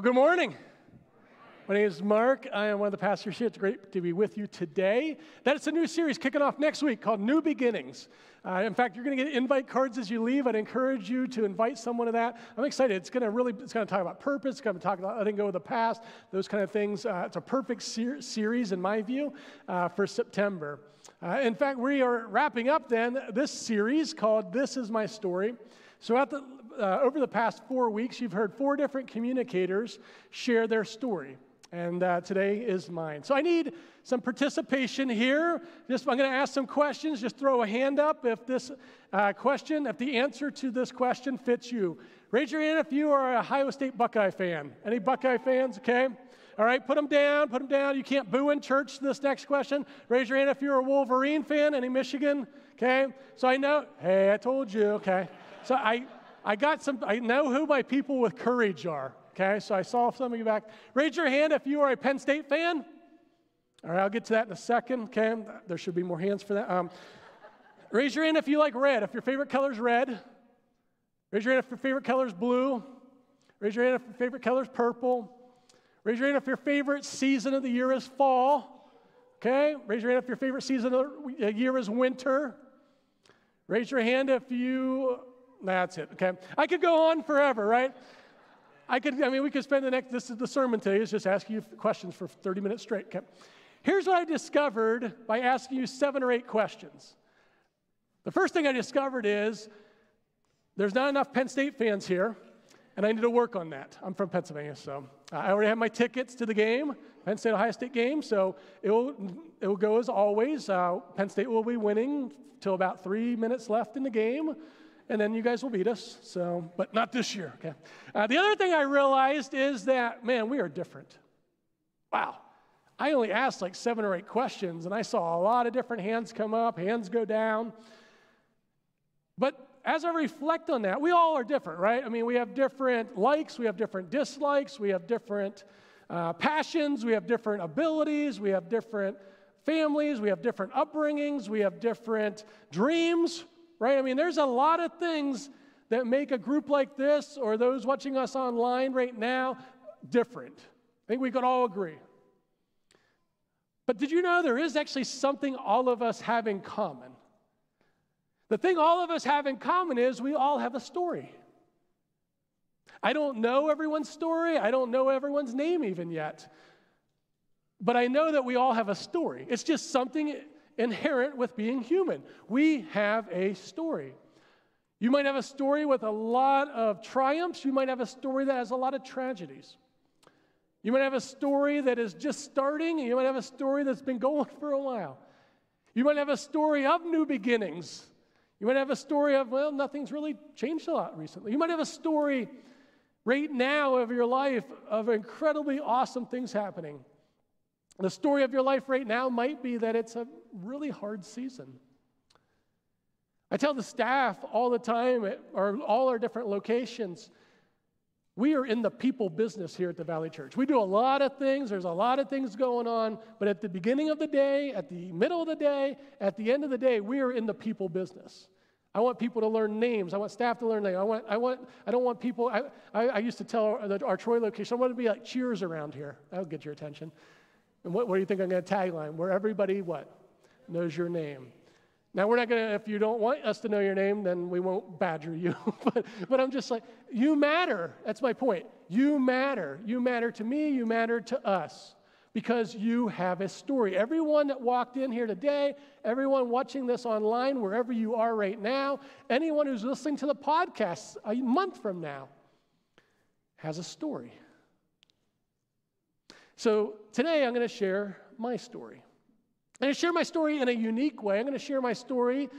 Well, good morning. My name is Mark. I am one of the pastors here. It's great to be with you today. That is a new series kicking off next week called New Beginnings. Uh, in fact, you're going to get invite cards as you leave. I'd encourage you to invite someone to that. I'm excited. It's going to really, it's going to talk about purpose. It's going to talk about letting go of the past, those kind of things. Uh, it's a perfect ser- series, in my view, uh, for September. Uh, in fact, we are wrapping up then this series called This Is My Story. So, at the uh, over the past four weeks, you've heard four different communicators share their story. And uh, today is mine. So I need some participation here. Just I'm going to ask some questions. Just throw a hand up if this uh, question, if the answer to this question fits you. Raise your hand if you are a Ohio State Buckeye fan. Any Buckeye fans? Okay. All right, put them down, put them down. You can't boo in church this next question. Raise your hand if you're a Wolverine fan. Any Michigan? Okay. So I know, hey, I told you, okay. So I, I got some, I know who my people with courage are. Okay, so I saw some of you back. Raise your hand if you are a Penn State fan. All right, I'll get to that in a second. Okay, there should be more hands for that. Um, raise your hand if you like red, if your favorite color is red. Raise your hand if your favorite color is blue. Raise your hand if your favorite color is purple. Raise your hand if your favorite season of the year is fall. Okay, raise your hand if your favorite season of the year is winter. Raise your hand if you that's it, okay? I could go on forever, right? I could, I mean, we could spend the next, this is the sermon today, is just asking you questions for 30 minutes straight, okay? Here's what I discovered by asking you seven or eight questions. The first thing I discovered is there's not enough Penn State fans here, and I need to work on that. I'm from Pennsylvania, so I already have my tickets to the game, Penn State Ohio State game, so it will, it will go as always. Uh, Penn State will be winning till about three minutes left in the game and then you guys will beat us. So, but not this year. Okay. Uh, the other thing I realized is that man, we are different. Wow. I only asked like seven or eight questions, and I saw a lot of different hands come up, hands go down. But as I reflect on that, we all are different, right? I mean, we have different likes, we have different dislikes, we have different uh, passions, we have different abilities, we have different families, we have different upbringings, we have different dreams, right? I mean, there's a lot of things that make a group like this or those watching us online right now different. I think we could all agree. But did you know there is actually something all of us have in common? The thing all of us have in common is we all have a story. I don't know everyone's story. I don't know everyone's name even yet. But I know that we all have a story. It's just something inherent with being human. We have a story. You might have a story with a lot of triumphs, you might have a story that has a lot of tragedies. You might have a story that is just starting, and you might have a story that's been going for a while. You might have a story of new beginnings. You might have a story of, well, nothing's really changed a lot recently. You might have a story right now of your life of incredibly awesome things happening. The story of your life right now might be that it's a really hard season. I tell the staff all the time at our, all our different locations, we are in the people business here at the Valley Church. We do a lot of things, there's a lot of things going on, but at the beginning of the day, at the middle of the day, at the end of the day, we are in the people business. I want people to learn names. I want staff to learn names. I, want, I, want, I don't want people, I, I, I used to tell our, our Troy location, I want to be like cheers around here. That'll get your attention. And what, what do you think I'm going to tagline? Where everybody what? Knows your name. Now, we're not going to, if you don't want us to know your name, then we won't badger you. but, but I'm just like, you matter. That's my point. You matter. You matter to me, you matter to us because you have a story. Everyone that walked in here today, everyone watching this online, wherever you are right now, anyone who's listening to the podcast a month from now has a story. So today I'm going to share my story. I'm going to share my story in a unique way. I'm going to share my story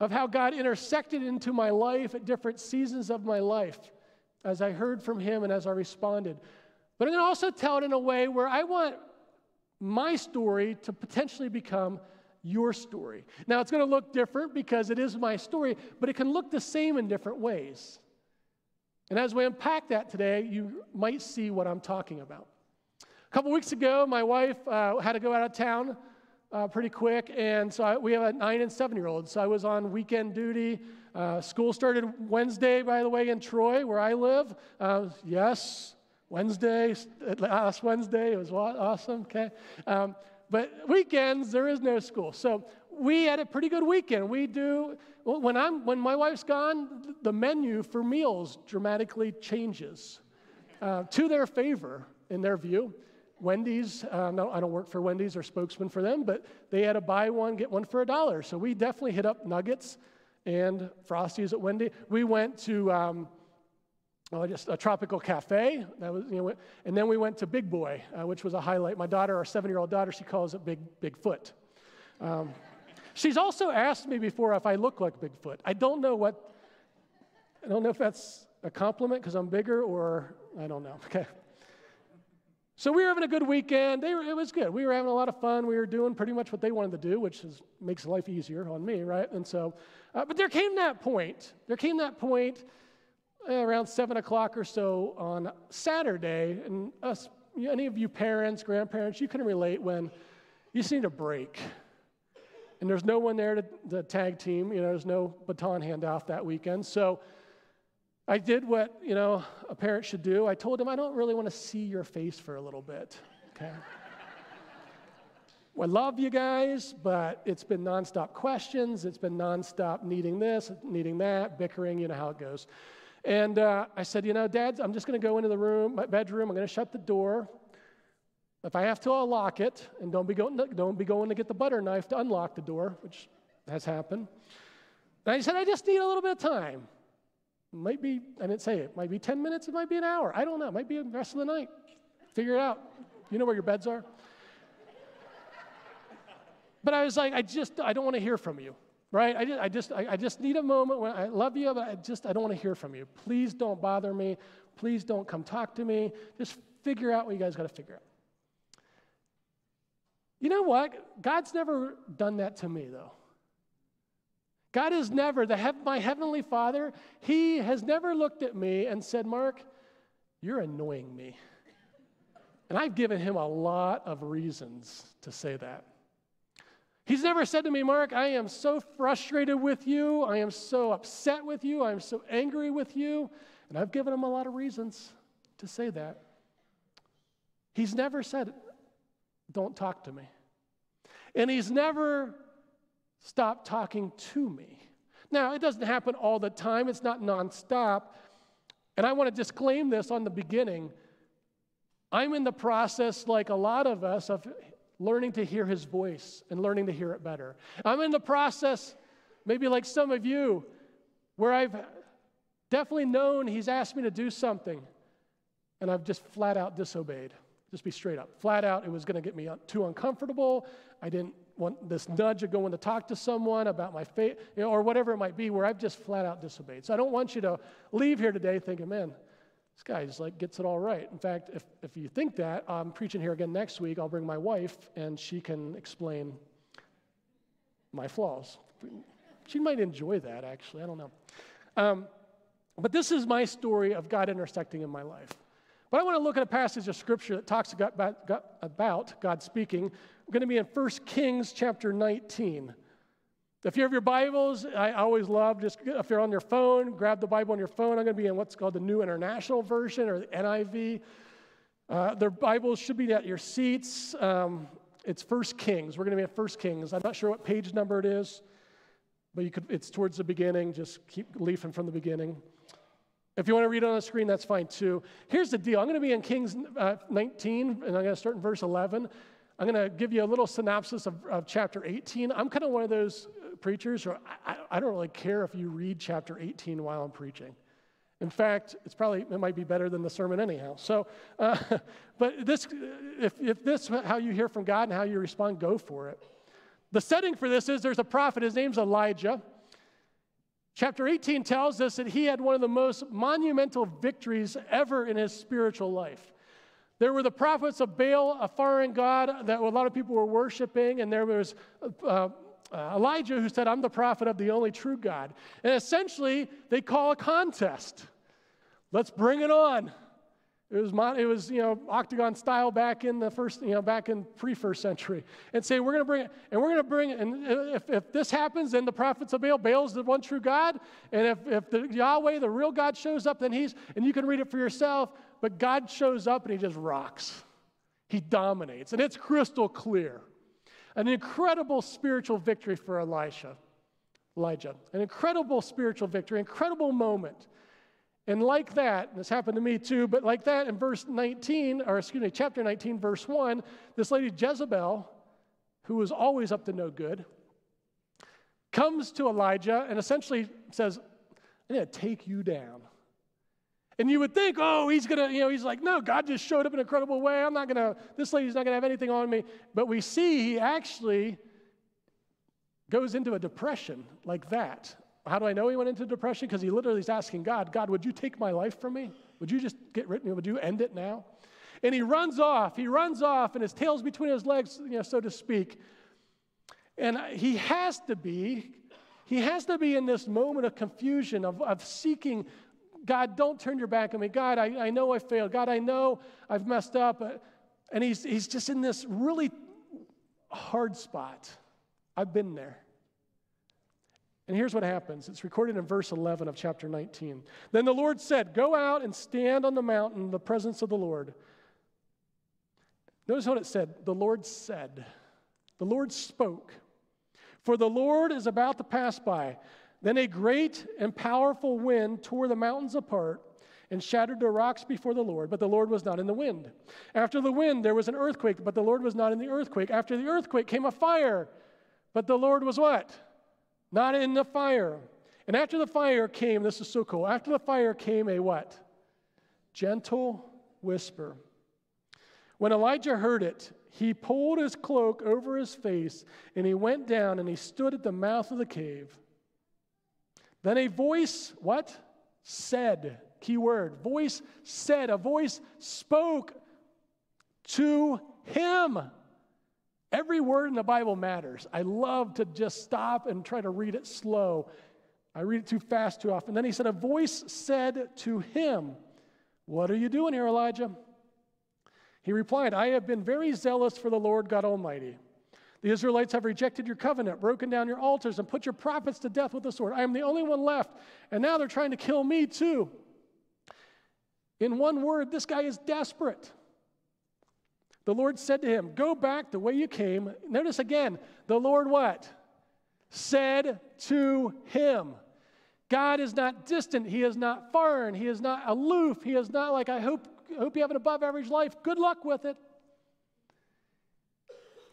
of how God intersected into my life at different seasons of my life as I heard from Him and as I responded. But I'm going to also tell it in a way where I want my story to potentially become your story. Now, it's going to look different because it is my story, but it can look the same in different ways. And as we unpack that today, you might see what I'm talking about. A couple weeks ago, my wife uh, had to go out of town uh, pretty quick, and so I, we have a nine and seven year old. So I was on weekend duty. Uh, school started Wednesday, by the way, in Troy, where I live. Uh, yes, Wednesday, last Wednesday, it was awesome, okay? Um, but weekends, there is no school. So we had a pretty good weekend. We do, when, I'm, when my wife's gone, the menu for meals dramatically changes uh, to their favor, in their view. Wendy's, uh, no, I don't work for Wendy's or spokesman for them, but they had a buy one, get one for a dollar. So we definitely hit up nuggets and Frosties at Wendy. We went to um, oh, just a tropical cafe. That was, you know, and then we went to Big Boy, uh, which was a highlight. My daughter, our seven-year-old daughter, she calls it Big Bigfoot. Um, she's also asked me before if I look like Bigfoot. I don't know what. I don't know if that's a compliment because I'm bigger or I don't know. Okay. So we were having a good weekend. Were, it was good. We were having a lot of fun. We were doing pretty much what they wanted to do, which is, makes life easier on me, right? And so, uh, but there came that point. There came that point uh, around seven o'clock or so on Saturday, and us, any of you parents, grandparents, you can relate when you just need a break. And there's no one there to, to tag team. You know, there's no baton handoff that weekend. So I did what, you know, a parent should do. I told him, I don't really want to see your face for a little bit. Okay. I love you guys, but it's been nonstop questions. It's been nonstop needing this, needing that, bickering, you know how it goes. And uh, I said, you know, Dad, I'm just going to go into the room, my bedroom. I'm going to shut the door. If I have to, I'll lock it, and don't be going to, don't be going to get the butter knife to unlock the door, which has happened. And I said, I just need a little bit of time. Might be, I didn't say it, might be 10 minutes, it might be an hour. I don't know. It might be the rest of the night. Figure it out. You know where your beds are? but I was like, I just, I don't want to hear from you, right? I just, I just, I, I just need a moment when I love you, but I just, I don't want to hear from you. Please don't bother me. Please don't come talk to me. Just figure out what you guys got to figure out. You know what? God's never done that to me, though. God has never, the, my heavenly Father, He has never looked at me and said, Mark, you're annoying me. And I've given Him a lot of reasons to say that. He's never said to me, Mark, I am so frustrated with you. I am so upset with you. I am so angry with you. And I've given him a lot of reasons to say that. He's never said, Don't talk to me. And he's never stop talking to me. Now, it doesn't happen all the time, it's not nonstop. And I want to disclaim this on the beginning. I'm in the process, like a lot of us, of learning to hear his voice and learning to hear it better. I'm in the process, maybe like some of you, where I've definitely known he's asked me to do something, and I've just flat out disobeyed. Just be straight up. Flat out, it was going to get me too uncomfortable. I didn't want this nudge of going to talk to someone about my faith, you know, or whatever it might be, where I've just flat out disobeyed. So I don't want you to leave here today thinking, man, this guy just like gets it all right. In fact, if, if you think that, I'm preaching here again next week. I'll bring my wife and she can explain my flaws. She might enjoy that, actually. I don't know. Um, but this is my story of God intersecting in my life. But I want to look at a passage of scripture that talks about, about God speaking going to be in 1 Kings chapter 19. If you have your Bibles, I always love just if you're on your phone, grab the Bible on your phone. I'm going to be in what's called the New International Version or the NIV. Uh, their Bibles should be at your seats. Um, it's First Kings. We're going to be at First Kings. I'm not sure what page number it is, but you could, it's towards the beginning. Just keep leafing from the beginning. If you want to read it on the screen, that's fine too. Here's the deal I'm going to be in Kings uh, 19, and I'm going to start in verse 11. I'm going to give you a little synopsis of, of chapter 18. I'm kind of one of those preachers who I, I, don't really care if you read chapter 18 while I'm preaching. In fact, it's probably it might be better than the sermon anyhow. So, uh, but this, if, if this how you hear from God and how you respond, go for it. The setting for this is there's a prophet. His name's Elijah. Chapter 18 tells us that he had one of the most monumental victories ever in his spiritual life. There were the prophets of Baal, a foreign god that a lot of people were worshiping, and there was uh, uh, Elijah who said, I'm the prophet of the only true God. And essentially, they call a contest. Let's bring it on. It was, it was, you know, octagon style back in the first, you know, back in pre-first century. And say, we're going to bring it, and we're going to bring it, and if, if this happens, then the prophets of Baal, Baal's the one true God. And if, if the Yahweh, the real God, shows up, then he's, and you can read it for yourself, but God shows up and he just rocks. He dominates, and it's crystal clear. An incredible spiritual victory for Elisha, Elijah. An incredible spiritual victory, incredible moment. And like that, this happened to me too, but like that in verse 19, or excuse me, chapter 19, verse 1, this lady Jezebel, who was always up to no good, comes to Elijah and essentially says, I'm going to take you down. And you would think, oh, he's going to, you know, he's like, no, God just showed up in an incredible way. I'm not going to, this lady's not going to have anything on me. But we see he actually goes into a depression like that. How do I know he went into depression? Because he literally is asking God, God, would you take my life from me? Would you just get rid of me? Would you end it now? And he runs off. He runs off, and his tail's between his legs, you know, so to speak. And he has to be, he has to be in this moment of confusion, of, of seeking God, don't turn your back on me. God, I, I know I failed. God, I know I've messed up. Uh, and he's, he's just in this really hard spot. I've been there. And here's what happens it's recorded in verse 11 of chapter 19. Then the Lord said, Go out and stand on the mountain in the presence of the Lord. Notice what it said. The Lord said, The Lord spoke. For the Lord is about to pass by. Then a great and powerful wind tore the mountains apart and shattered the rocks before the Lord, but the Lord was not in the wind. After the wind, there was an earthquake, but the Lord was not in the earthquake. After the earthquake came a fire, but the Lord was what? Not in the fire. And after the fire came, this is so cool, after the fire came a what? Gentle whisper. When Elijah heard it, he pulled his cloak over his face and he went down and he stood at the mouth of the cave. Then a voice, what? Said, key word, voice said, a voice spoke to him. Every word in the Bible matters. I love to just stop and try to read it slow. I read it too fast too often. Then he said, A voice said to him, What are you doing here, Elijah? He replied, I have been very zealous for the Lord God Almighty. The Israelites have rejected your covenant, broken down your altars, and put your prophets to death with the sword. I am the only one left, and now they're trying to kill me too. In one word, this guy is desperate. The Lord said to him, Go back the way you came. Notice again, the Lord what? Said to him. God is not distant. He is not foreign. He is not aloof. He is not like, I hope, hope you have an above average life. Good luck with it.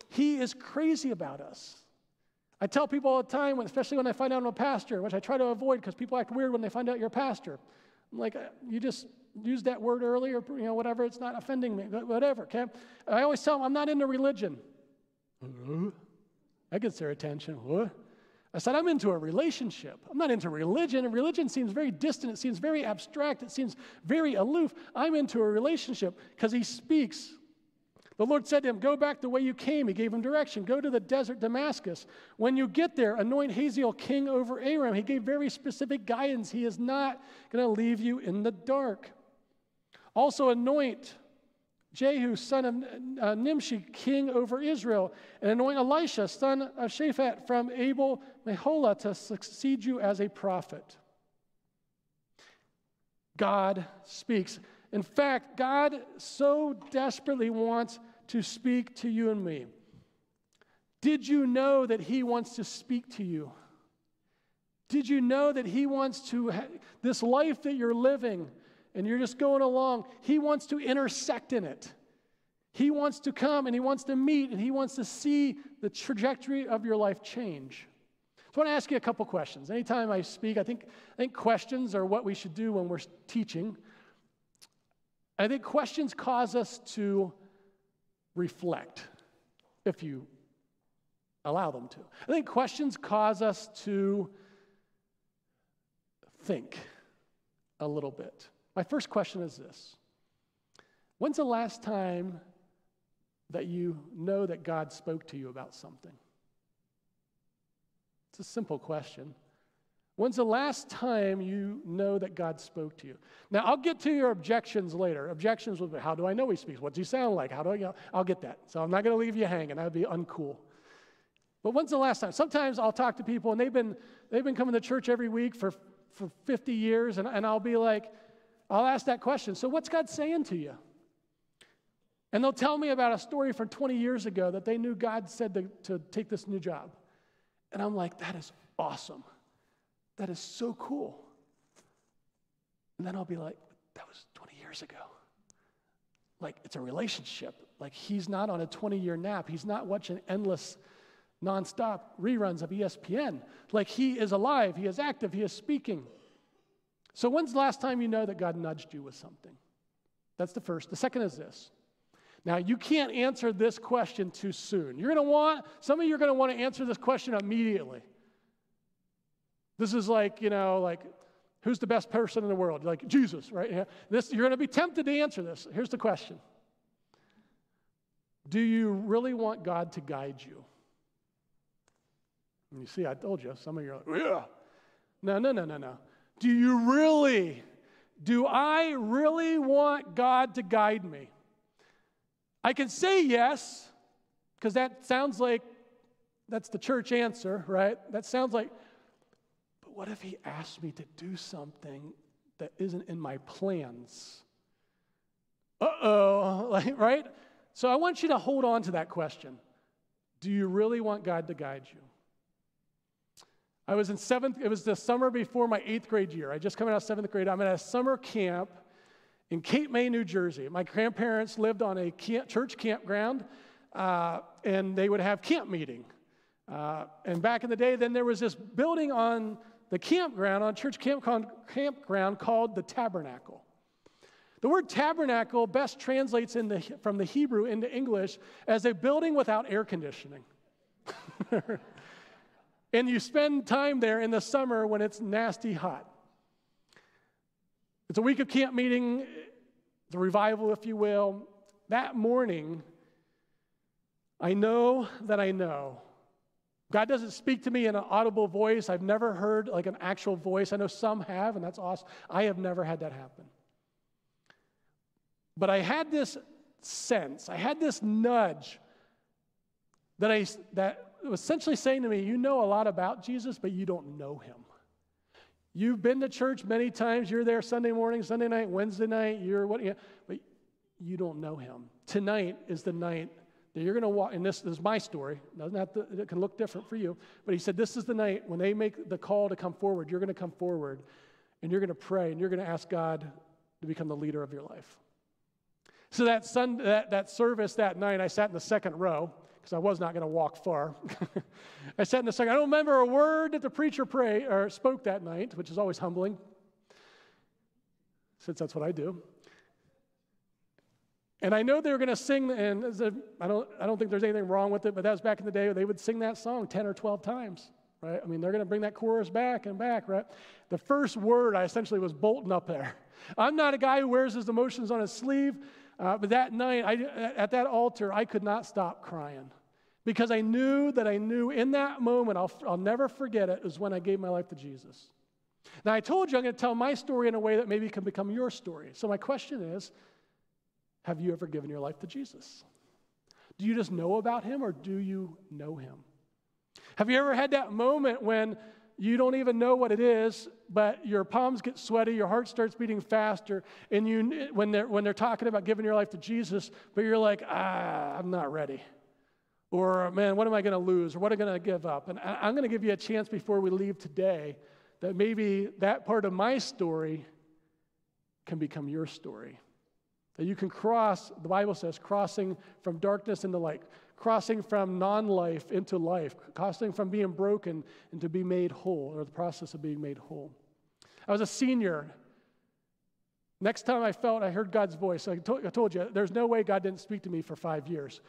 He is crazy about us. I tell people all the time, especially when I find out I'm a pastor, which I try to avoid because people act weird when they find out you're a pastor. I'm like, uh, you just used that word earlier, you know, whatever, it's not offending me, whatever, okay? I always tell them I'm not into religion. That gets their attention. What? I said, I'm into a relationship. I'm not into religion. And religion seems very distant. It seems very abstract. It seems very aloof. I'm into a relationship because he speaks the Lord said to him, Go back the way you came. He gave him direction. Go to the desert Damascus. When you get there, anoint Hazael king over Aram. He gave very specific guidance. He is not going to leave you in the dark. Also, anoint Jehu, son of uh, Nimshi, king over Israel, and anoint Elisha, son of Shaphat from Abel Meholah, to succeed you as a prophet. God speaks. In fact, God so desperately wants to speak to you and me. Did you know that He wants to speak to you? Did you know that He wants to, ha- this life that you're living and you're just going along, He wants to intersect in it. He wants to come and He wants to meet and He wants to see the trajectory of your life change. So I want to ask you a couple questions. Anytime I speak, I think, I think questions are what we should do when we're teaching. I think questions cause us to reflect, if you allow them to. I think questions cause us to think a little bit. My first question is this When's the last time that you know that God spoke to you about something? It's a simple question. When's the last time you know that God spoke to you? Now, I'll get to your objections later. Objections will be, how do I know he speaks? What does he sound like? How do I, know, I'll get that. So I'm not going to leave you hanging. That would be uncool. But when's the last time? Sometimes I'll talk to people and they've been, they've been coming to church every week for, for 50 years, and, and I'll be like, I'll ask that question. So, what's God saying to you? And they'll tell me about a story from 20 years ago that they knew God said to, to take this new job. And I'm like, that is awesome. That is so cool. And then I'll be like, that was 20 years ago. Like, it's a relationship. Like, he's not on a 20 year nap. He's not watching endless, nonstop reruns of ESPN. Like, he is alive. He is active. He is speaking. So, when's the last time you know that God nudged you with something? That's the first. The second is this. Now, you can't answer this question too soon. You're going to want, some of you are going to want to answer this question immediately. This is like, you know, like, who's the best person in the world? Like, Jesus, right? This, you're going to be tempted to answer this. Here's the question Do you really want God to guide you? And you see, I told you, some of you are like, yeah. No, no, no, no, no. Do you really, do I really want God to guide me? I can say yes, because that sounds like that's the church answer, right? That sounds like, what if He asked me to do something that isn't in my plans? Uh oh, right? So I want you to hold on to that question. Do you really want God to guide you? I was in seventh, it was the summer before my eighth grade year. I just come out of seventh grade. I'm at a summer camp in Cape May, New Jersey. My grandparents lived on a camp, church campground, uh, and they would have camp meeting. Uh, and back in the day, then there was this building on the campground, on church camp, campground called the Tabernacle. The word tabernacle best translates the, from the Hebrew into English as a building without air conditioning. and you spend time there in the summer when it's nasty hot. It's a week of camp meeting, the revival, if you will. That morning, I know that I know. God doesn't speak to me in an audible voice. I've never heard like an actual voice. I know some have, and that's awesome. I have never had that happen. But I had this sense, I had this nudge that I that was essentially saying to me, You know a lot about Jesus, but you don't know him. You've been to church many times. You're there Sunday morning, Sunday night, Wednesday night. You're what? but you don't know him. Tonight is the night you're going to walk. And this, this, is my story. Doesn't have to, it can look different for you. But he said, This is the night when they make the call to come forward. You're going to come forward, and you're going to pray, and you're going to ask God to become the leader of your life. So that, sun, that, that service that night, I sat in the second row because I was not going to walk far. I sat in the second. I don't remember a word that the preacher prayed or spoke that night, which is always humbling, since that's what I do. And I know they were going to sing, and I don't, I don't think there's anything wrong with it, but that was back in the day they would sing that song 10 or 12 times, right? I mean, they're going to bring that chorus back and back, right? The first word I essentially was bolting up there. I'm not a guy who wears his emotions on his sleeve, uh, but that night, I, at that altar, I could not stop crying because I knew that I knew in that moment, I'll, I'll never forget it, was when I gave my life to Jesus. Now, I told you I'm going to tell my story in a way that maybe can become your story. So, my question is Have you ever given your life to Jesus? Do you just know about him or do you know him? Have you ever had that moment when you don't even know what it is, but your palms get sweaty, your heart starts beating faster, and you when they're when they're talking about giving your life to Jesus, but you're like, ah, I'm not ready. Or, man, what am I going to lose? Or what am I going to give up? And I'm going to give you a chance before we leave today that maybe that part of my story can become your story. That you can cross, the Bible says, crossing from darkness into light, crossing from non life into life, crossing from being broken into being made whole, or the process of being made whole. I was a senior. Next time I felt I heard God's voice, I told, I told you, there's no way God didn't speak to me for five years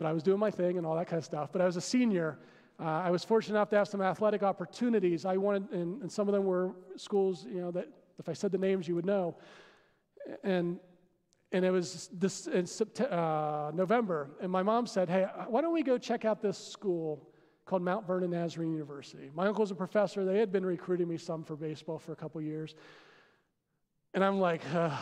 but I was doing my thing and all that kind of stuff. But I was a senior. Uh, I was fortunate enough to have some athletic opportunities. I wanted, and, and, some of them were schools, you know, that if I said the names, you would know. And and it was this in uh, November, and my mom said, "Hey, why don't we go check out this school called Mount Vernon Nazarene University?" My uncle was a professor. They had been recruiting me some for baseball for a couple years, and I'm like. Uh,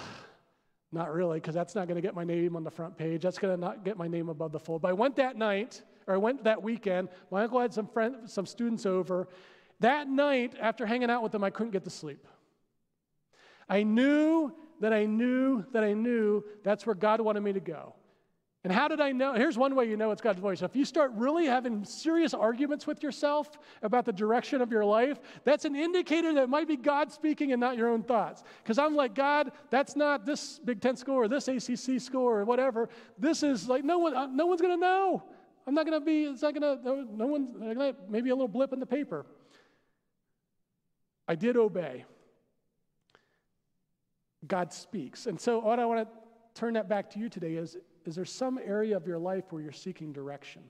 not really, because that's not going to get my name on the front page. That's going to not get my name above the fold. But I went that night, or I went that weekend. My uncle had some friends, some students over. That night, after hanging out with them, I couldn't get to sleep. I knew that I knew that I knew that's where God wanted me to go. And how did I know? Here's one way you know it's God's voice. If you start really having serious arguments with yourself about the direction of your life, that's an indicator that it might be God speaking and not your own thoughts. Because I'm like, God, that's not this Big Ten score or this ACC score or whatever. This is like, no, one, uh, no one's going to know. I'm not going to be, it's not going to, no, no one's, maybe a little blip in the paper. I did obey. God speaks. And so, what I want to turn that back to you today is is there some area of your life where you're seeking direction?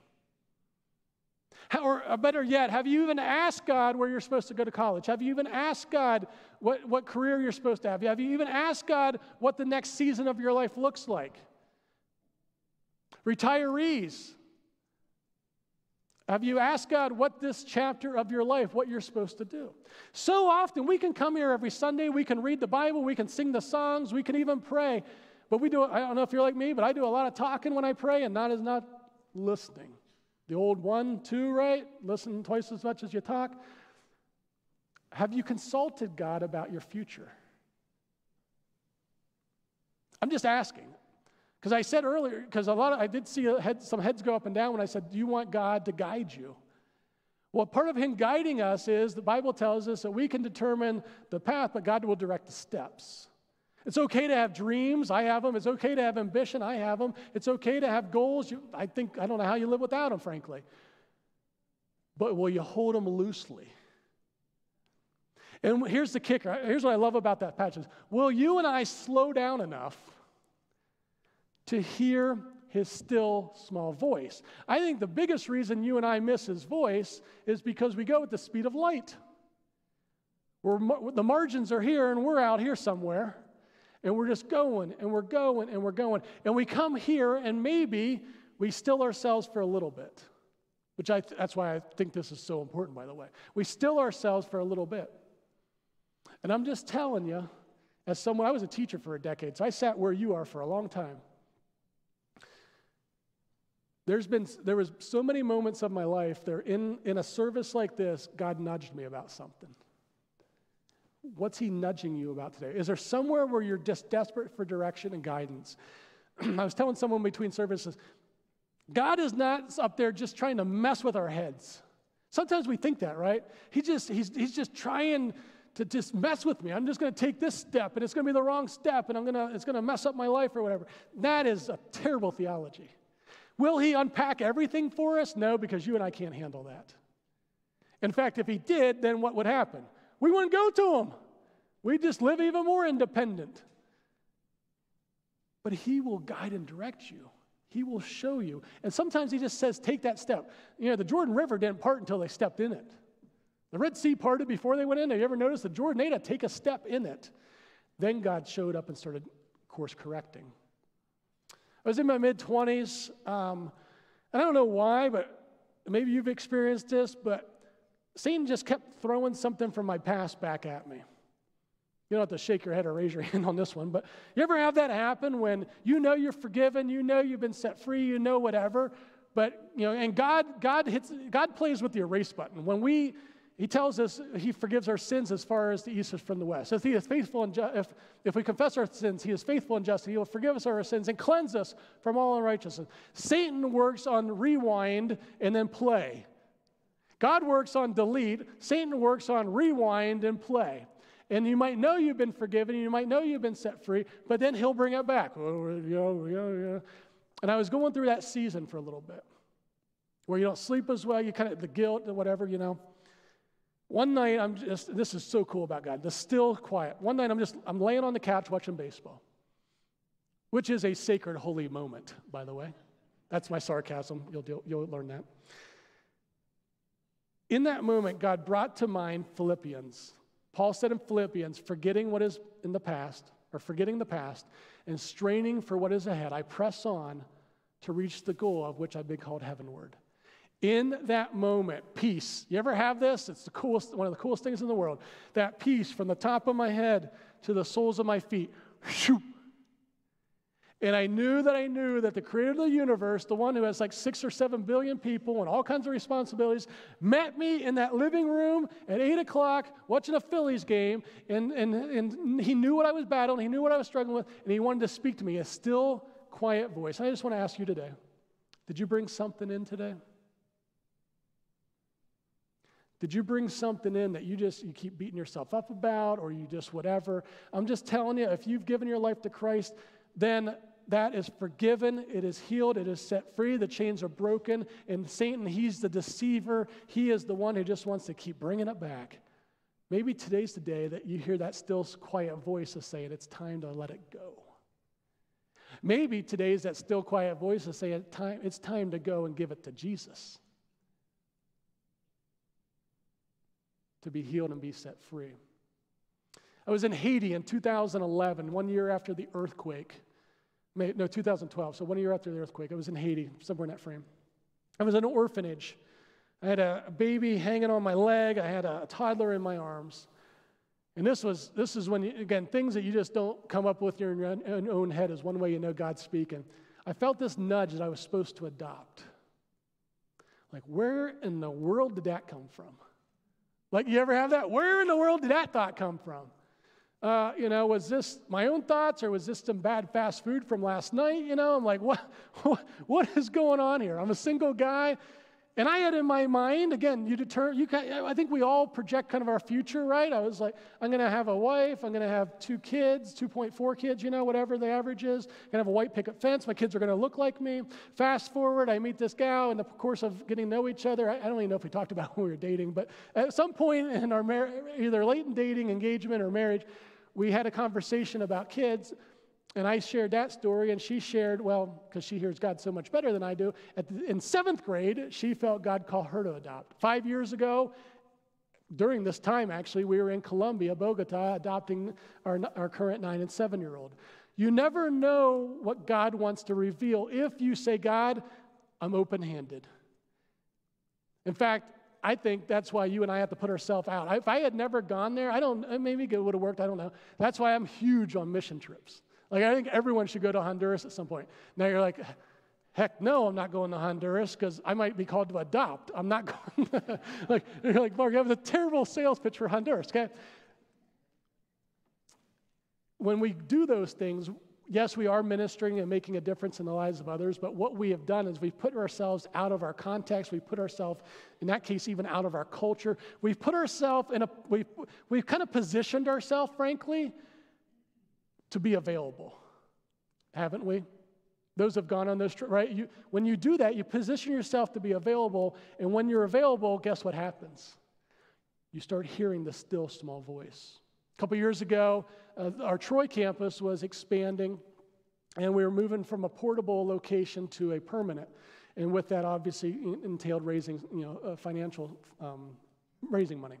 How, or uh, better yet, have you even asked God where you're supposed to go to college? Have you even asked God what, what career you're supposed to have? Have you even asked God what the next season of your life looks like? Retirees, have you asked God what this chapter of your life, what you're supposed to do? So often we can come here every Sunday, we can read the Bible, we can sing the songs, we can even pray, but we do, I don't know if you're like me, but I do a lot of talking when I pray and not as not listening. The old one, two, right? Listen twice as much as you talk. Have you consulted God about your future? I'm just asking. Because I said earlier, because a lot of, I did see head, some heads go up and down when I said, Do you want God to guide you? Well, part of Him guiding us is the Bible tells us that we can determine the path, but God will direct the steps. It's okay to have dreams. I have them. It's okay to have ambition. I have them. It's okay to have goals. You, I think, I don't know how you live without them, frankly. But will you hold them loosely? And here's the kicker. Here's what I love about that passage. Will you and I slow down enough to hear his still small voice? I think the biggest reason you and I miss his voice is because we go at the speed of light. We're, the margins are here and we're out here somewhere. And we're just going and we're going and we're going. And we come here and maybe we still ourselves for a little bit, which I th- that's why I think this is so important, by the way. We still ourselves for a little bit. And I'm just telling you, as someone, I was a teacher for a decade, so I sat where you are for a long time. There's been, there was so many moments of my life there in, in a service like this, God nudged me about something. What's He nudging you about today? Is there somewhere where you're just desperate for direction and guidance? I was telling someone between services, God is not up there just trying to mess with our heads. Sometimes we think that, right? He just, he's, he's just trying to just mess with me. I'm just going to take this step, and it's going to be the wrong step, and I'm going to, it's going to mess up my life or whatever. That is a terrible theology. Will he unpack everything for us? No, because you and I can't handle that. In fact, if he did, then what would happen? We wouldn't go to him. We'd just live even more independent. But he will guide and direct you. He will show you. And sometimes he just says, take that step. You know, the Jordan River didn't part until they stepped in it. The Red Sea parted before they went in. Have you ever noticed the Jordan? They had to take a step in it. Then God showed up and started course correcting. I was in my mid 20s. Um, I don't know why, but maybe you've experienced this, but Satan just kept throwing something from my past back at me. You don't have to shake your head or raise your hand on this one, but you ever have that happen when you know you're forgiven, you know you've been set free, you know whatever, but you know, and God, God hits, God plays with the erase button. When we, He tells us He forgives our sins as far as the east is from the west. If He is faithful and ju- if if we confess our sins, He is faithful and just. He will forgive us our sins and cleanse us from all unrighteousness. Satan works on rewind and then play. God works on delete, Satan works on rewind and play. And you might know you've been forgiven, you might know you've been set free, but then he'll bring it back. Oh. And I was going through that season for a little bit where you don't sleep as well, you kind of, the guilt and whatever, you know. One night, I'm just, this is so cool about God, the still quiet. One night, I'm just, I'm laying on the couch watching baseball, which is a sacred, holy moment, by the way. That's my sarcasm. You'll, you'll learn that. In that moment, God brought to mind Philippians. Paul said in Philippians, forgetting what is in the past, or forgetting the past, and straining for what is ahead, I press on to reach the goal of which I've been called heavenward. In that moment, peace. You ever have this? It's the coolest, one of the coolest things in the world. That peace from the top of my head to the soles of my feet. And I knew that I knew that the creator of the universe, the one who has like six or seven billion people and all kinds of responsibilities, met me in that living room at eight o'clock watching a Phillies game. And, and, and he knew what I was battling, he knew what I was struggling with, and he wanted to speak to me, a still, quiet voice. And I just want to ask you today did you bring something in today? Did you bring something in that you just you keep beating yourself up about or you just whatever? I'm just telling you if you've given your life to Christ, then that is forgiven, it is healed, it is set free, the chains are broken, and Satan, he's the deceiver. He is the one who just wants to keep bringing it back. Maybe today's the day that you hear that still quiet voice of saying it's time to let it go. Maybe today's that still quiet voice of saying it's time to go and give it to Jesus. To be healed and be set free. I was in Haiti in 2011, one year after the earthquake no, 2012, so one year after the earthquake. I was in Haiti, somewhere in that frame. I was in an orphanage. I had a baby hanging on my leg, I had a toddler in my arms. And this was this is when again things that you just don't come up with in your own head is one way you know God's speaking. I felt this nudge that I was supposed to adopt. Like where in the world did that come from? Like you ever have that? Where in the world did that thought come from? uh, you know, was this my own thoughts or was this some bad fast food from last night? You know, I'm like, what, what, what is going on here? I'm a single guy. And I had in my mind, again, you deter, you can, I think we all project kind of our future, right? I was like, I'm going to have a wife, I'm going to have two kids, 2.4 kids, you know, whatever the average is. I'm going to have a white picket fence. My kids are going to look like me. Fast forward, I meet this gal in the course of getting to know each other. I, I don't even know if we talked about when we were dating, but at some point in our mar- either late in dating, engagement, or marriage, we had a conversation about kids, and I shared that story, and she shared, well, because she hears God so much better than I do. The, in seventh grade, she felt God call her to adopt. Five years ago, during this time, actually, we were in Colombia, Bogota, adopting our, our current nine and seven year old. You never know what God wants to reveal if you say, God, I'm open handed. In fact, I think that's why you and I have to put ourselves out. If I had never gone there, I don't, uh, maybe it would have worked, I don't know. That's why I'm huge on mission trips. Like, I think everyone should go to Honduras at some point. Now you're like, heck no, I'm not going to Honduras because I might be called to adopt. I'm not going. like, you're like, Mark, you have a terrible sales pitch for Honduras, okay? When we do those things, yes, we are ministering and making a difference in the lives of others, but what we have done is we've put ourselves out of our context. We've put ourselves, in that case, even out of our culture. We've put ourselves in a, we've, we've kind of positioned ourselves, frankly, to be available, haven't we? Those have gone on those, right? You, when you do that, you position yourself to be available, and when you're available, guess what happens? You start hearing the still small voice. A couple years ago, uh, our Troy campus was expanding, and we were moving from a portable location to a permanent. And with that, obviously, entailed raising, you know, uh, financial um, raising money.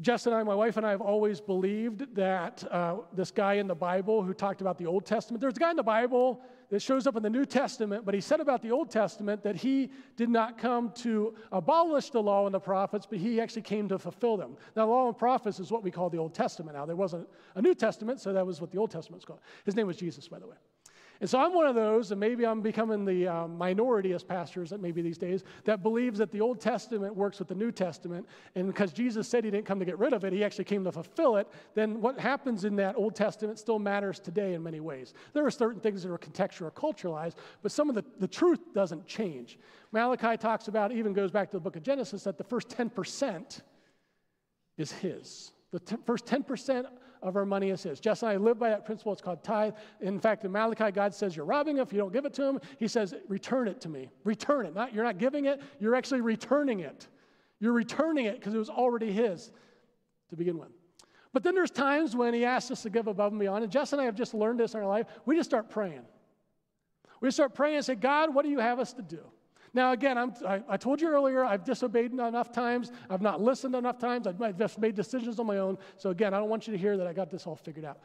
Jess and I, my wife and I, have always believed that uh, this guy in the Bible who talked about the Old Testament, there's a guy in the Bible that shows up in the New Testament, but he said about the Old Testament that he did not come to abolish the law and the prophets, but he actually came to fulfill them. Now, the law and prophets is what we call the Old Testament now. There wasn't a New Testament, so that was what the Old Testament was called. His name was Jesus, by the way. And so I'm one of those, and maybe I'm becoming the uh, minority as pastors that maybe these days, that believes that the Old Testament works with the New Testament. And because Jesus said he didn't come to get rid of it, he actually came to fulfill it, then what happens in that Old Testament still matters today in many ways. There are certain things that are contextual or culturalized, but some of the, the truth doesn't change. Malachi talks about, even goes back to the book of Genesis, that the first 10% is his. The t- first 10% of our money is His. Jess and I live by that principle. It's called tithe. In fact, in Malachi, God says, You're robbing if you don't give it to Him. He says, Return it to me. Return it. Not, you're not giving it, you're actually returning it. You're returning it because it was already His to begin with. But then there's times when He asks us to give above and beyond. And Jess and I have just learned this in our life. We just start praying. We start praying and say, God, what do you have us to do? Now, again, I, I told you earlier, I've disobeyed enough times. I've not listened enough times. I've, I've just made decisions on my own. So, again, I don't want you to hear that I got this all figured out.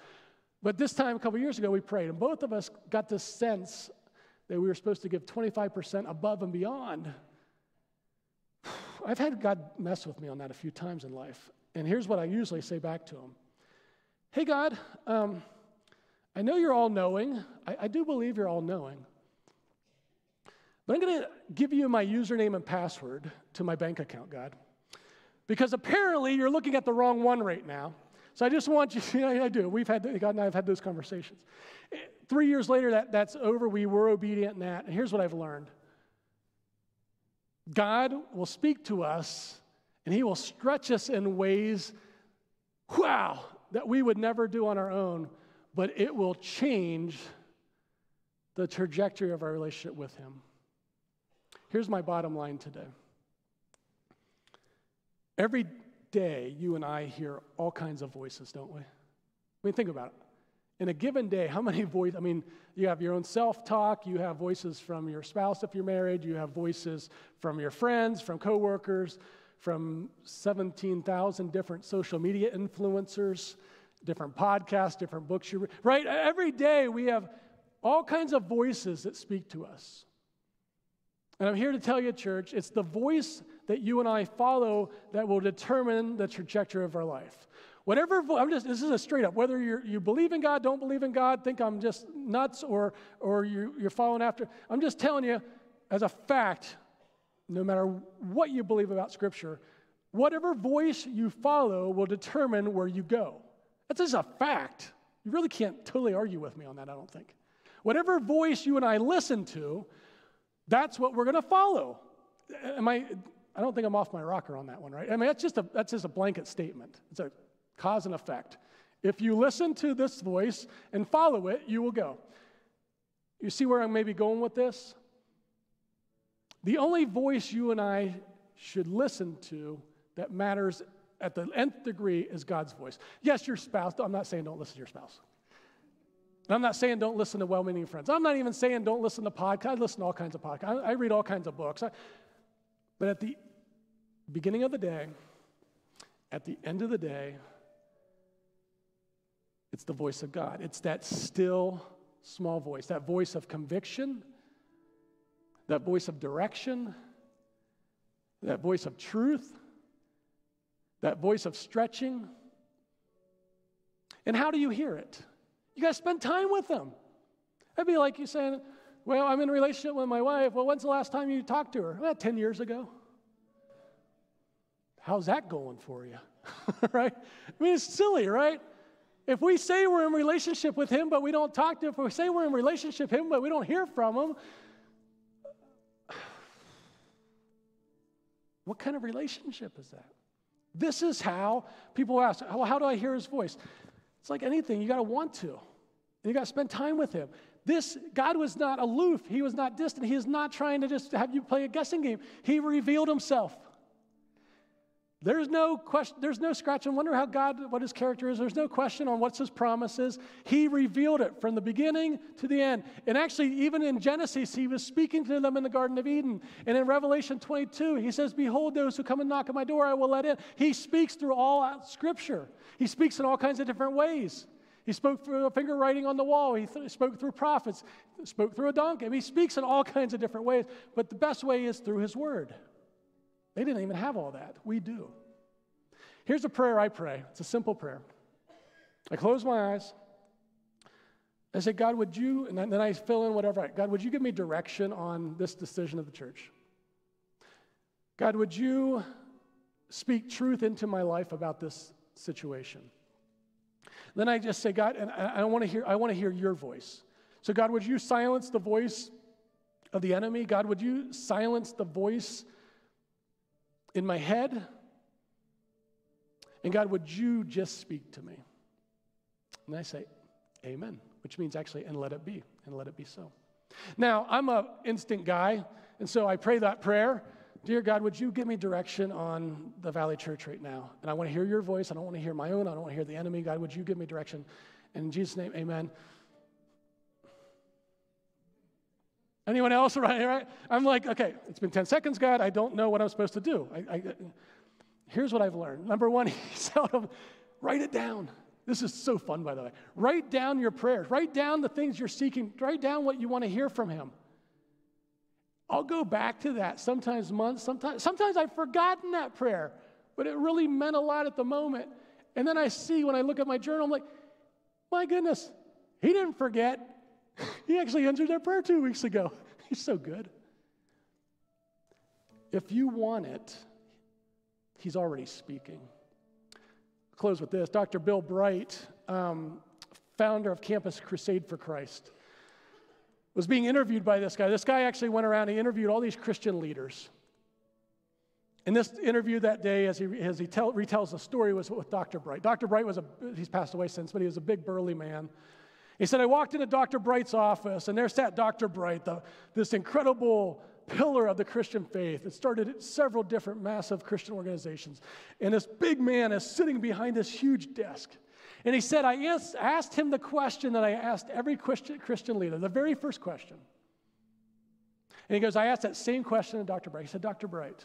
But this time, a couple years ago, we prayed, and both of us got this sense that we were supposed to give 25% above and beyond. I've had God mess with me on that a few times in life. And here's what I usually say back to him Hey, God, um, I know you're all knowing. I, I do believe you're all knowing. But I'm going to give you my username and password to my bank account, God. Because apparently you're looking at the wrong one right now. So I just want you, yeah, I do. We've had, God and I have had those conversations. Three years later, that, that's over. We were obedient in that. And here's what I've learned God will speak to us and He will stretch us in ways, wow, that we would never do on our own, but it will change the trajectory of our relationship with Him. Here's my bottom line today. Every day, you and I hear all kinds of voices, don't we? I mean, think about it. In a given day, how many voices? I mean, you have your own self talk, you have voices from your spouse if you're married, you have voices from your friends, from coworkers, from 17,000 different social media influencers, different podcasts, different books you read, right? Every day we have all kinds of voices that speak to us. And I'm here to tell you, church, it's the voice that you and I follow that will determine the trajectory of our life. Whatever, I'm just, this is a straight up, whether you you believe in God, don't believe in God, think I'm just nuts, or, or you, you're following after, I'm just telling you, as a fact, no matter what you believe about Scripture, whatever voice you follow will determine where you go. That's just a fact. You really can't totally argue with me on that, I don't think. Whatever voice you and I listen to, that's what we're going to follow. Am I? I don't think I'm off my rocker on that one, right? I mean, that's just a that's just a blanket statement. It's a cause and effect. If you listen to this voice and follow it, you will go. You see where I'm maybe going with this? The only voice you and I should listen to that matters at the nth degree is God's voice. Yes, your spouse, I'm not saying don't listen to your spouse. I'm not saying don't listen to well meaning friends. I'm not even saying don't listen to podcasts. I listen to all kinds of podcasts. I, I read all kinds of books. I, but at the beginning of the day, at the end of the day, it's the voice of God. It's that still small voice, that voice of conviction, that voice of direction, that voice of truth, that voice of stretching. And how do you hear it? You got to spend time with them. That'd be like you saying, Well, I'm in a relationship with my wife. Well, when's the last time you talked to her? Well, 10 years ago. How's that going for you? right? I mean, it's silly, right? If we say we're in relationship with him, but we don't talk to him, if we say we're in relationship with him, but we don't hear from him, what kind of relationship is that? This is how people ask, well, how do I hear his voice? It's like anything, you got to want to. You got to spend time with him. This God was not aloof. He was not distant. He is not trying to just have you play a guessing game. He revealed himself. There's no question, there's no scratch and wonder how God, what his character is. There's no question on what's his promises. He revealed it from the beginning to the end. And actually, even in Genesis, he was speaking to them in the Garden of Eden. And in Revelation 22, he says, Behold, those who come and knock at my door, I will let in. He speaks through all scripture. He speaks in all kinds of different ways. He spoke through a finger writing on the wall. He th- spoke through prophets, spoke through a donkey. I mean, he speaks in all kinds of different ways. But the best way is through his word. They didn't even have all that. We do. Here's a prayer I pray. It's a simple prayer. I close my eyes. I say, God, would you, and then I fill in whatever. I, God, would you give me direction on this decision of the church? God, would you speak truth into my life about this situation? Then I just say, God, and I, I want to hear, I want to hear your voice. So, God, would you silence the voice of the enemy? God, would you silence the voice in my head. And God, would you just speak to me? And I say, Amen, which means actually, and let it be, and let it be so. Now, I'm a instant guy, and so I pray that prayer. Dear God, would you give me direction on the Valley Church right now? And I want to hear your voice. I don't want to hear my own. I don't want to hear the enemy. God, would you give me direction? And in Jesus' name, amen. Anyone else? Right, right? I'm like, okay, it's been 10 seconds, God. I don't know what I'm supposed to do. I, I, here's what I've learned. Number one, he's out of, write it down. This is so fun, by the way. Write down your prayers. Write down the things you're seeking. Write down what you want to hear from him. I'll go back to that sometimes months, sometimes, sometimes I've forgotten that prayer, but it really meant a lot at the moment. And then I see when I look at my journal, I'm like, my goodness, He didn't forget. He actually answered their prayer two weeks ago. He's so good. If you want it, He's already speaking. Close with this. Dr. Bill Bright, um, founder of Campus Crusade for Christ, was being interviewed by this guy. This guy actually went around and interviewed all these Christian leaders. In this interview that day, as he, as he tell, retells the story, was with Dr. Bright. Dr. Bright was a, he's passed away since, but he was a big burly man. He said, I walked into Dr. Bright's office, and there sat Dr. Bright, the, this incredible pillar of the Christian faith. It started several different massive Christian organizations. And this big man is sitting behind this huge desk. And he said, I asked, him the question that I asked every Christian leader, the very first question. And he goes, I asked that same question to Dr. Bright. He said, Dr. Bright,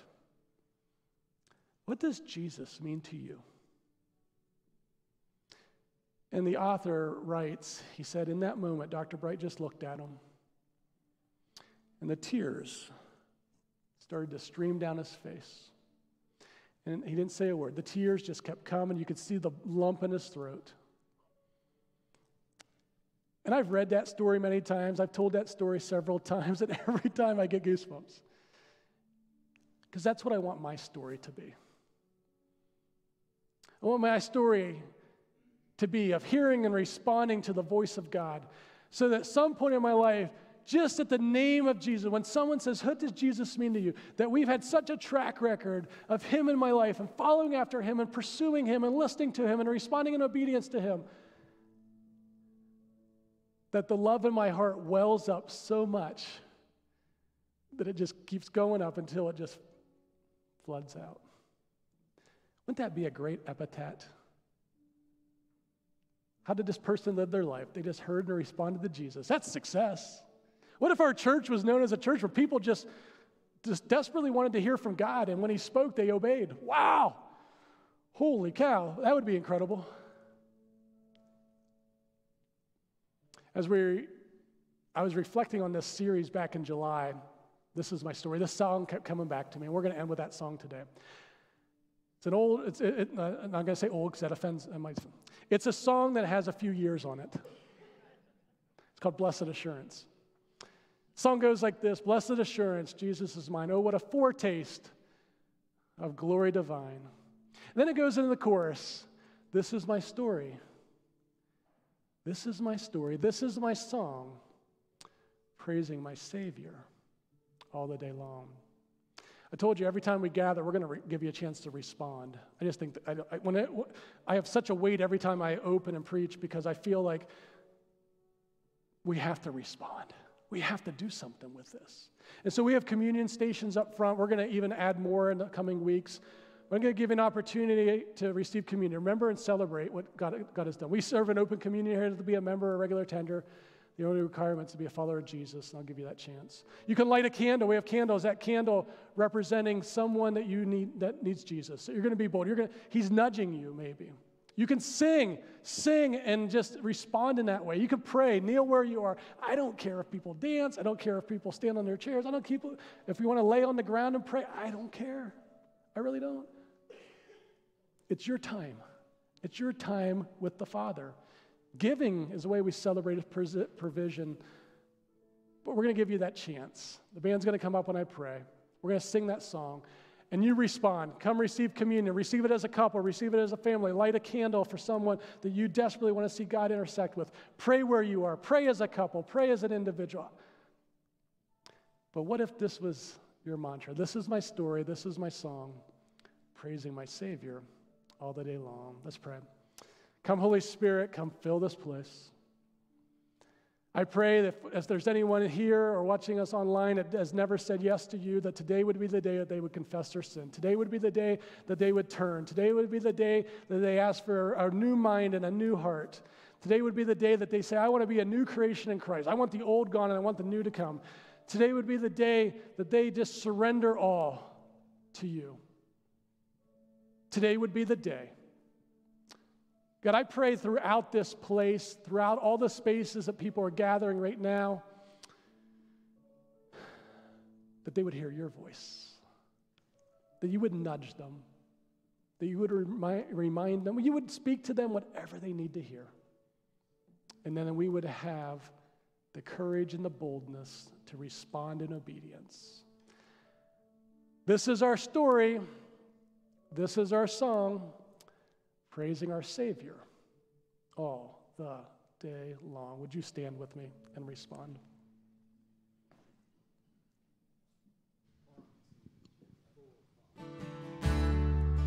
what does Jesus mean to you? And the author writes, he said, In that moment, Dr. Bright just looked at him, and the tears started to stream down his face. And he didn't say a word. The tears just kept coming. You could see the lump in his throat. And I've read that story many times. I've told that story several times, and every time I get goosebumps. Because that's what I want my story to be. I want my story to be of hearing and responding to the voice of God. So that at some point in my life, just at the name of Jesus, when someone says, What does Jesus mean to you? That we've had such a track record of Him in my life and following after Him and pursuing Him and listening to Him and responding in obedience to Him. That the love in my heart wells up so much that it just keeps going up until it just floods out. Wouldn't that be a great epithet? How did this person live their life? They just heard and responded to Jesus. That's success. What if our church was known as a church where people just, just desperately wanted to hear from God, and when He spoke, they obeyed? Wow! Holy cow, that would be incredible. As we, I was reflecting on this series back in July, this is my story. This song kept coming back to me, and we're going to end with that song today. It's an old, it's, it, it, I'm not going to say old because that offends. It's a song that has a few years on it. It's called Blessed Assurance. Song goes like this Blessed assurance, Jesus is mine. Oh, what a foretaste of glory divine. And then it goes into the chorus This is my story. This is my story. This is my song, praising my Savior all the day long. I told you every time we gather, we're going to re- give you a chance to respond. I just think I, I, when it, I have such a weight every time I open and preach because I feel like we have to respond we have to do something with this. And so we have communion stations up front. We're going to even add more in the coming weeks. I'm going to give you an opportunity to receive communion. Remember and celebrate what God, God has done. We serve an open communion here to be a member, a regular tender. The only requirement is to be a follower of Jesus, and I'll give you that chance. You can light a candle. We have candles. That candle representing someone that you need that needs Jesus. So you're going to be bold. You're going to, he's nudging you, maybe. You can sing, sing, and just respond in that way. You can pray, kneel where you are. I don't care if people dance. I don't care if people stand on their chairs. I don't keep if you want to lay on the ground and pray. I don't care. I really don't. It's your time. It's your time with the Father. Giving is the way we celebrate provision. But we're going to give you that chance. The band's going to come up when I pray. We're going to sing that song and you respond. Come receive communion. Receive it as a couple, receive it as a family. Light a candle for someone that you desperately want to see God intersect with. Pray where you are. Pray as a couple. Pray as an individual. But what if this was your mantra? This is my story. This is my song, praising my Savior all the day long. Let's pray. Come, Holy Spirit, come fill this place. I pray that if there's anyone here or watching us online that has never said yes to you, that today would be the day that they would confess their sin. Today would be the day that they would turn. Today would be the day that they ask for a new mind and a new heart. Today would be the day that they say, I want to be a new creation in Christ. I want the old gone and I want the new to come. Today would be the day that they just surrender all to you. Today would be the day God, I pray throughout this place, throughout all the spaces that people are gathering right now, that they would hear your voice, that you would nudge them, that you would remind, remind them, you would speak to them whatever they need to hear. and then we would have the courage and the boldness to respond in obedience. This is our story. This is our song, praising our Savior all the day long. Would you stand with me and respond?